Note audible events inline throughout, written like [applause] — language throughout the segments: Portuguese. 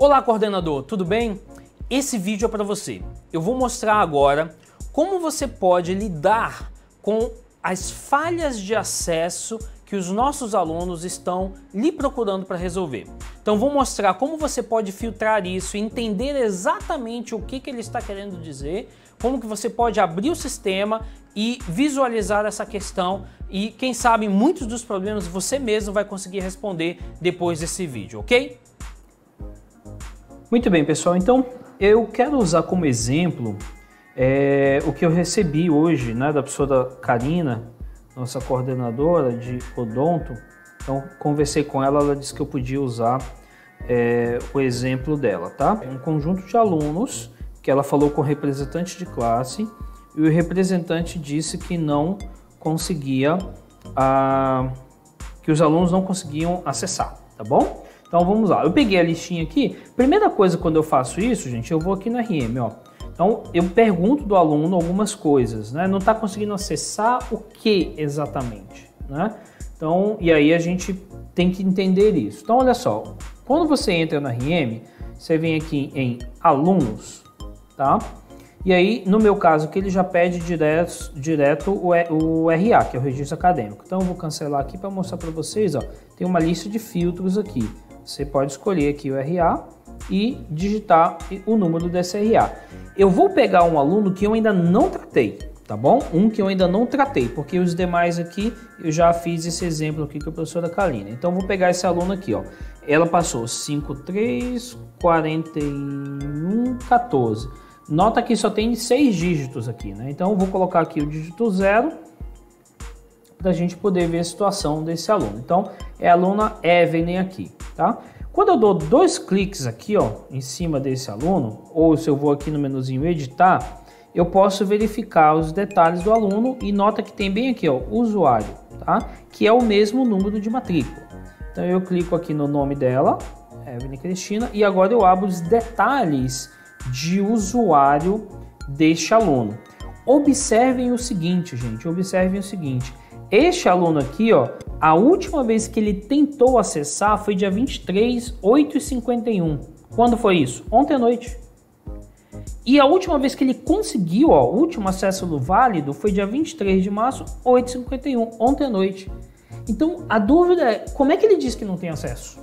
Olá, coordenador, tudo bem? Esse vídeo é para você. Eu vou mostrar agora como você pode lidar com as falhas de acesso que os nossos alunos estão lhe procurando para resolver. Então vou mostrar como você pode filtrar isso entender exatamente o que, que ele está querendo dizer, como que você pode abrir o sistema e visualizar essa questão e quem sabe muitos dos problemas você mesmo vai conseguir responder depois desse vídeo, ok? Muito bem, pessoal. Então, eu quero usar como exemplo é, o que eu recebi hoje né, da professora Karina, nossa coordenadora de odonto. Então, conversei com ela, ela disse que eu podia usar é, o exemplo dela, tá? Um conjunto de alunos que ela falou com o representante de classe e o representante disse que não conseguia, a, que os alunos não conseguiam acessar, tá bom? Então vamos lá, eu peguei a listinha aqui. Primeira coisa quando eu faço isso, gente, eu vou aqui no RM, ó. Então eu pergunto do aluno algumas coisas, né? Não está conseguindo acessar o que exatamente, né? Então, e aí a gente tem que entender isso. Então olha só, quando você entra no RM, você vem aqui em alunos, tá? E aí, no meu caso que ele já pede direto, direto o, o RA, que é o registro acadêmico. Então eu vou cancelar aqui para mostrar para vocês, ó. Tem uma lista de filtros aqui. Você pode escolher aqui o RA e digitar o número desse RA. Eu vou pegar um aluno que eu ainda não tratei, tá bom? Um que eu ainda não tratei, porque os demais aqui eu já fiz esse exemplo aqui com a professora Kalina. Então vou pegar esse aluno aqui, ó. Ela passou 534114. 41 14. Nota que só tem seis dígitos aqui, né? Então vou colocar aqui o dígito 0 da gente poder ver a situação desse aluno. Então, é a aluna Evelyn aqui, tá? Quando eu dou dois cliques aqui, ó, em cima desse aluno, ou se eu vou aqui no menuzinho editar, eu posso verificar os detalhes do aluno e nota que tem bem aqui, ó, usuário, tá? Que é o mesmo número de matrícula. Então eu clico aqui no nome dela, Evelyn Cristina, e agora eu abro os detalhes de usuário deste aluno. Observem o seguinte, gente, observem o seguinte, este aluno aqui, ó, a última vez que ele tentou acessar foi dia 23, 8 e 51. Quando foi isso? Ontem à noite. E a última vez que ele conseguiu, ó, o último acesso do válido foi dia 23 de março, 8 e 51, ontem à noite. Então a dúvida é, como é que ele diz que não tem acesso?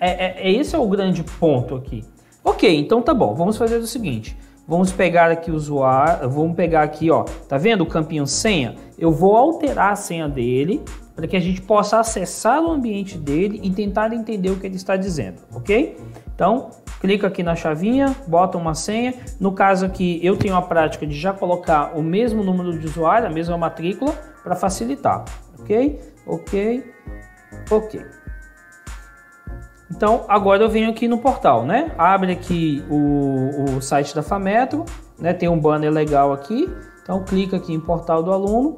É, é, é esse é o grande ponto aqui. Ok, então tá bom, vamos fazer o seguinte. Vamos pegar aqui o usuário, vamos pegar aqui, ó, tá vendo o campinho senha? Eu vou alterar a senha dele para que a gente possa acessar o ambiente dele e tentar entender o que ele está dizendo, ok? Então, clica aqui na chavinha, bota uma senha. No caso aqui, eu tenho a prática de já colocar o mesmo número de usuário, a mesma matrícula, para facilitar, ok? Ok, ok. Então, agora eu venho aqui no portal, né? Abre aqui o, o site da FAMetro, né? Tem um banner legal aqui. Então, clica aqui em portal do aluno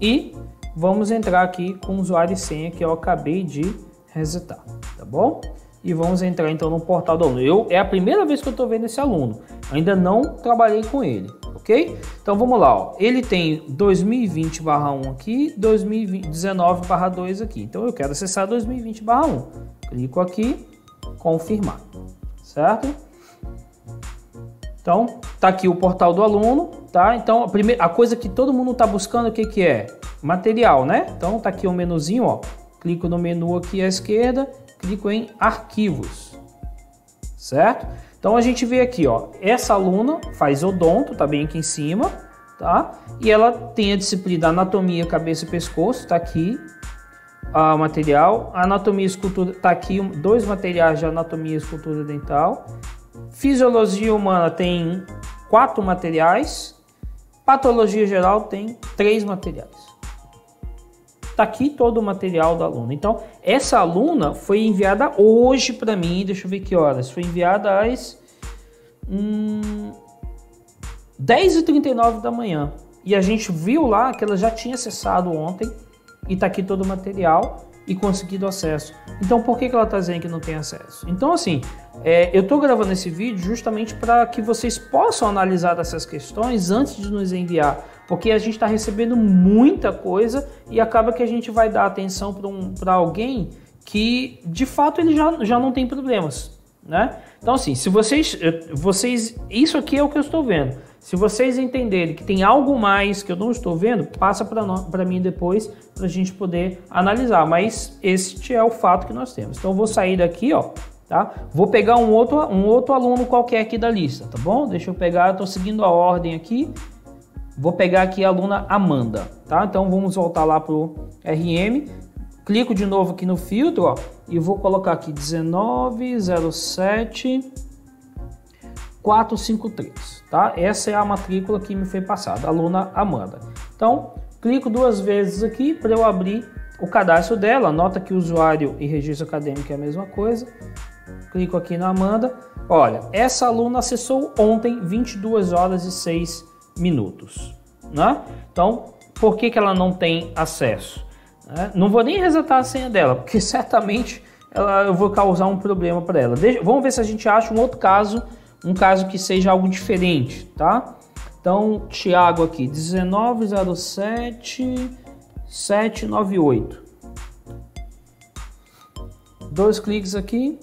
e vamos entrar aqui com o usuário e senha que eu acabei de resetar, tá bom? E vamos entrar então no portal do aluno. Eu, é a primeira vez que eu estou vendo esse aluno, ainda não trabalhei com ele, ok? Então vamos lá, ó. ele tem 2020/1 aqui, 2019/2 aqui. Então eu quero acessar 2020/1. Clico aqui, confirmar, certo? Então, tá aqui o portal do aluno, tá? Então, a, primeira, a coisa que todo mundo está buscando, o que, que é? Material, né? Então, tá aqui o menuzinho, ó. Clico no menu aqui à esquerda, clico em arquivos, certo? Então, a gente vê aqui, ó. Essa aluna faz odonto, tá bem aqui em cima, tá? E ela tem a disciplina Anatomia, Cabeça e Pescoço, tá aqui o material. Anatomia e Escultura, tá aqui dois materiais de Anatomia e Escultura Dental. Fisiologia humana tem quatro materiais. Patologia geral tem três materiais. Está aqui todo o material da aluna. Então, essa aluna foi enviada hoje para mim. Deixa eu ver que horas. Foi enviada às hum, 10h39 da manhã. E a gente viu lá que ela já tinha acessado ontem. E está aqui todo o material e conseguido acesso. Então por que, que ela está dizendo que não tem acesso? Então assim, é, eu estou gravando esse vídeo justamente para que vocês possam analisar essas questões antes de nos enviar, porque a gente está recebendo muita coisa e acaba que a gente vai dar atenção para um, alguém que de fato ele já, já não tem problemas. né? Então assim, se vocês, vocês, isso aqui é o que eu estou vendo. Se vocês entenderem que tem algo mais que eu não estou vendo, passa para mim depois para a gente poder analisar. Mas este é o fato que nós temos. Então eu vou sair daqui, ó, tá? Vou pegar um outro, um outro aluno qualquer aqui da lista, tá bom? Deixa eu pegar, estou seguindo a ordem aqui. Vou pegar aqui a aluna Amanda, tá? Então vamos voltar lá pro RM. Clico de novo aqui no filtro, ó, e vou colocar aqui 1907 453, tá? Essa é a matrícula que me foi passada, aluna Amanda. Então, clico duas vezes aqui para eu abrir o cadastro dela. Nota que usuário e registro acadêmico é a mesma coisa. Clico aqui na Amanda. Olha, essa aluna acessou ontem 22 horas e 6 minutos, né? Então, por que, que ela não tem acesso? Né? Não vou nem resetar a senha dela, porque [laughs] certamente ela, eu vou causar um problema para ela. Deixa, vamos ver se a gente acha um outro caso um caso que seja algo diferente, tá? Então, Thiago aqui, 1907 798. Dois cliques aqui.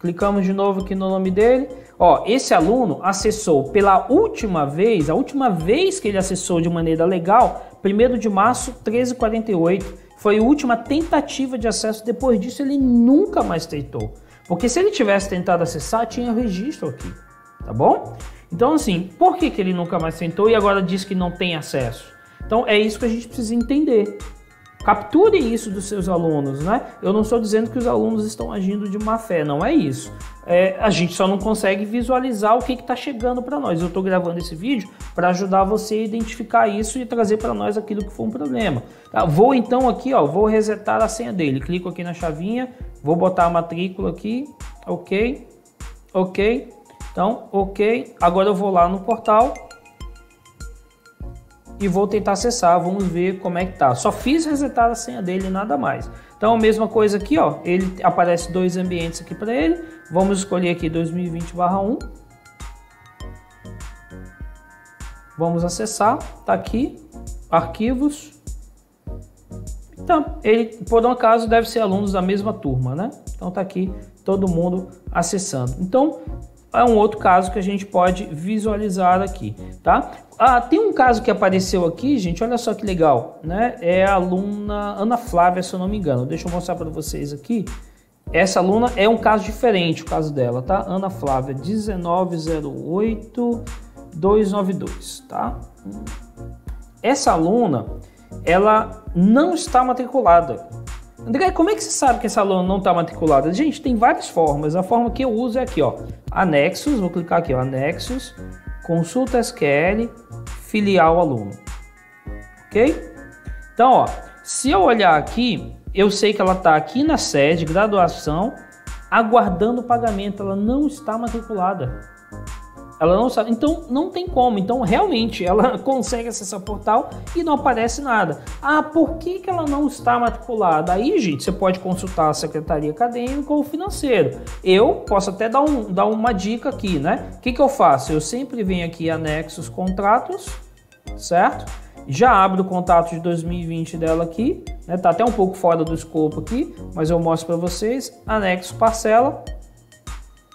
Clicamos de novo aqui no nome dele. Ó, esse aluno acessou pela última vez, a última vez que ele acessou de maneira legal, 1 de março, 1348. Foi a última tentativa de acesso. Depois disso, ele nunca mais tentou. Porque se ele tivesse tentado acessar, tinha registro aqui, tá bom? Então, assim, por que, que ele nunca mais tentou e agora diz que não tem acesso? Então, é isso que a gente precisa entender. Capture isso dos seus alunos, né? Eu não estou dizendo que os alunos estão agindo de má fé, não é isso. É, a gente só não consegue visualizar o que está chegando para nós. Eu estou gravando esse vídeo para ajudar você a identificar isso e trazer para nós aquilo que foi um problema. Tá? Vou então aqui, ó, vou resetar a senha dele. Clico aqui na chavinha, vou botar a matrícula aqui, ok, ok. Então, ok. Agora eu vou lá no portal e vou tentar acessar, vamos ver como é que tá. Só fiz resetar a senha dele, nada mais. Então, a mesma coisa aqui, ó, ele aparece dois ambientes aqui para ele. Vamos escolher aqui 2020/1. Vamos acessar, tá aqui, arquivos. Então, ele por um acaso deve ser alunos da mesma turma, né? Então tá aqui todo mundo acessando. Então, é um outro caso que a gente pode visualizar aqui, tá? Ah, tem um caso que apareceu aqui, gente, olha só que legal, né? É a aluna Ana Flávia, se eu não me engano. Deixa eu mostrar para vocês aqui. Essa aluna é um caso diferente, o caso dela, tá? Ana Flávia, 1908 292, tá? Essa aluna, ela não está matriculada. André, como é que você sabe que essa aluna não está matriculada? Gente, tem várias formas. A forma que eu uso é aqui, ó. Anexos, vou clicar aqui, ó. Anexos, consulta SQL, filial aluno. Ok? Então, ó, se eu olhar aqui, eu sei que ela está aqui na sede, graduação, aguardando o pagamento. Ela não está matriculada. Ela não sabe. Então não tem como. Então realmente ela [laughs] consegue acessar o portal e não aparece nada. Ah, por que, que ela não está matriculada? Aí, gente, você pode consultar a secretaria acadêmica ou financeiro. Eu posso até dar, um, dar uma dica aqui, né? O que, que eu faço? Eu sempre venho aqui anexos contratos, certo? Já abro o contato de 2020 dela aqui, né? Tá até um pouco fora do escopo aqui, mas eu mostro para vocês. Anexo parcela,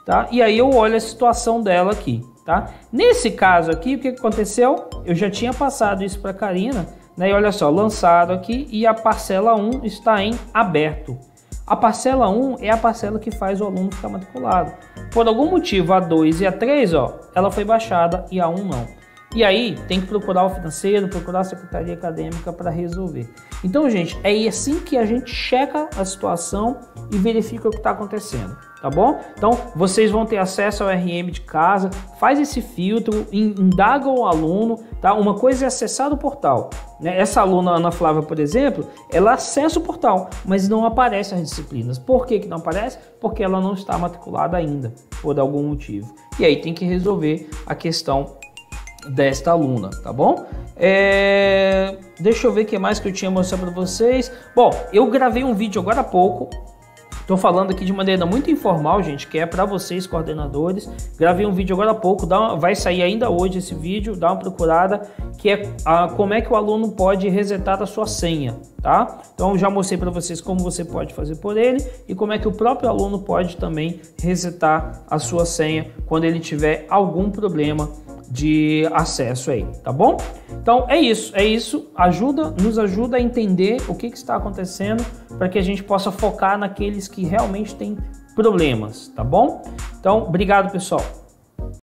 tá? E aí eu olho a situação dela aqui tá? Nesse caso aqui, o que aconteceu? Eu já tinha passado isso para Karina, né? E olha só, lançado aqui e a parcela 1 está em aberto. A parcela 1 é a parcela que faz o aluno ficar matriculado. Por algum motivo, a 2 e a 3, ó, ela foi baixada e a 1 não. E aí tem que procurar o financeiro, procurar a secretaria acadêmica para resolver. Então, gente, é assim que a gente checa a situação e verifica o que está acontecendo, tá bom? Então, vocês vão ter acesso ao RM de casa, faz esse filtro, indaga o aluno, tá? Uma coisa é acessar o portal. Né? Essa aluna, Ana Flávia, por exemplo, ela acessa o portal, mas não aparece as disciplinas. Por que, que não aparece? Porque ela não está matriculada ainda, por algum motivo. E aí tem que resolver a questão desta aluna, tá bom? É... Deixa eu ver o que mais que eu tinha mostrado para vocês. Bom, eu gravei um vídeo agora há pouco Estou falando aqui de maneira muito informal, gente, que é para vocês coordenadores. Gravei um vídeo agora há pouco, uma, vai sair ainda hoje esse vídeo, dá uma procurada, que é a, como é que o aluno pode resetar a sua senha, tá? Então já mostrei para vocês como você pode fazer por ele e como é que o próprio aluno pode também resetar a sua senha quando ele tiver algum problema de acesso aí, tá bom? Então é isso, é isso. Ajuda, nos ajuda a entender o que, que está acontecendo para que a gente possa focar naqueles que realmente têm problemas, tá bom? Então, obrigado pessoal.